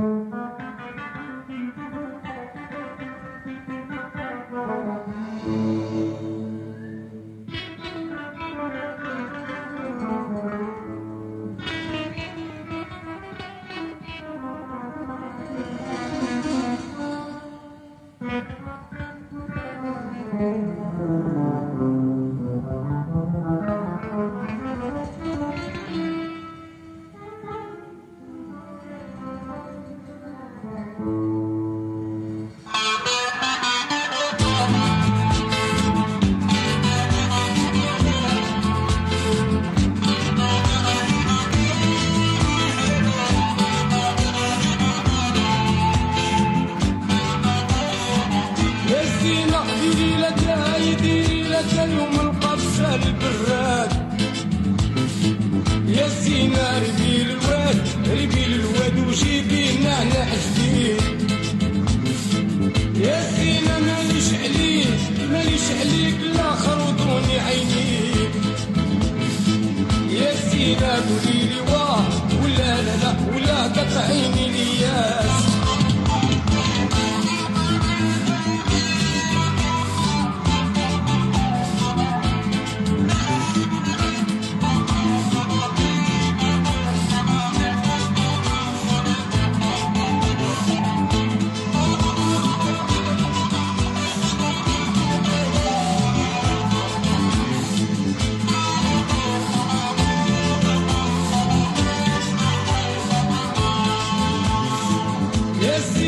يا ديري لك يوم القرصة البراد. يا زينة ربي الواد ربي الواد وجيبي نعناع جديد يا زينة ماليش عليك ماليش عليك الآخر وضوني عينيك. يا زينة قولي لي واه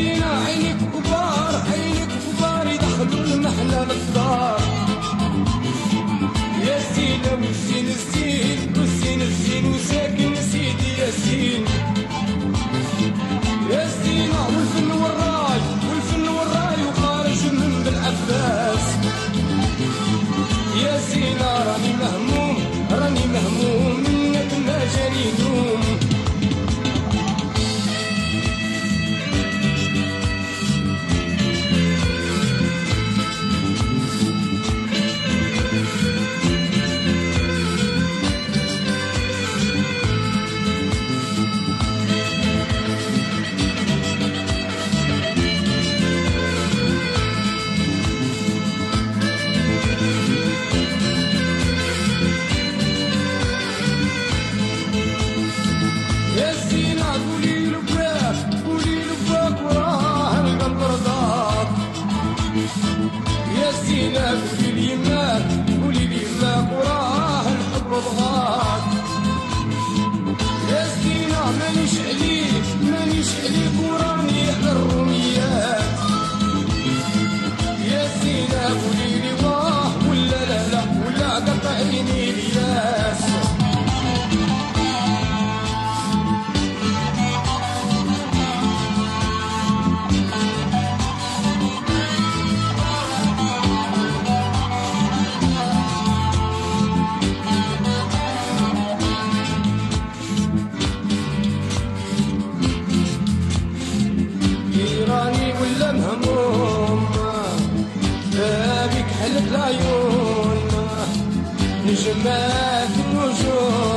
زينة عينك كبار عينك كبار يدخلوا المحنة للدار يا زينة والزين الزين والزين الزين وساكن سيدي ياسين زينة حلت العيون نجمات النجوم.